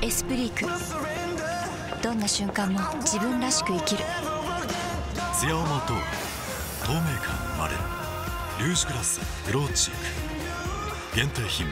エスプリーク。どんな瞬間も自分らしく生きる。艶をまとう。透明感生まれる。リュージュグラスブローチーク。限定品。